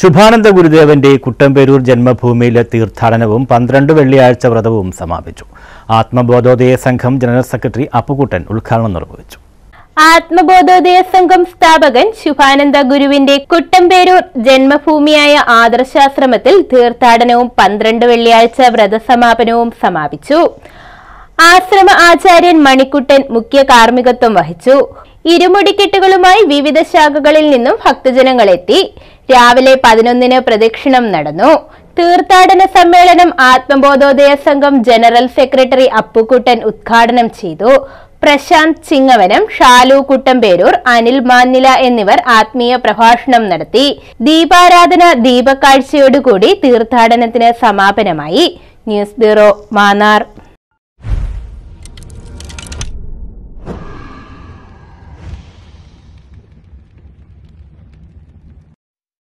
ശുഭാനന്ദ ഗുരുദേവന്റെ കുട്ടമ്പേരൂർ ജന്മഭൂമിയിലെ തീർത്ഥാടനവും പന്ത്രണ്ട് വെള്ളിയാഴ്ച വ്രതവും സമാപിച്ചു. ആത്മബോധോദയ സംഘം ജനറൽ സെക്രട്ടറി അപ്പുകുട്ടൻ ഉദ്ഘാടനം നിർവഹിച്ചു. ആത്മബോധോദയ സംഘം സ്ഥാപകൻ ശുഭാനന്ദ ഗുരുവിന്റെ കുട്ടമ്പേരൂർ ജന്മഭൂമിയായ ആദർശാശ്രമത്തിൽ തീർത്ഥാടനവും പന്ത്രണ്ട് വെള്ളിയാഴ്ച വ്രതസമാപനവും സമാപിച്ചു. ആശ്രമ ആചാര്യൻ മണിക്കുട്ടൻ മുഖ്യ കാർമ്മികത്വം വഹിച്ചു. ഇരുമുടിക്കെട്ടുകളുമായി വിവിധ ശാഖകളിൽ നിന്നും ഭക്തജനങ്ങളെത്തി. രാവിലെ പതിനൊന്നിന് പ്രദക്ഷിണം നടന്നു. തീർത്ഥാടന സമ്മേളനം ആത്മബോധോദയ സംഘം ജനറൽ സെക്രട്ടറി അപ്പുക്കുട്ടൻ ഉദ്ഘാടനം ചെയ്തു. പ്രശാന്ത് ചിങ്ങവനം ഷാലു കുട്ടമ്പേരൂർ അനിൽ മാന്നില എന്നിവർ ആത്മീയ പ്രഭാഷണം നടത്തി. ദീപാരാധന ദീപക്കാഴ്ചയോടുകൂടി തീർത്ഥാടനത്തിന് സമാപനമായി. News bureau Mannar.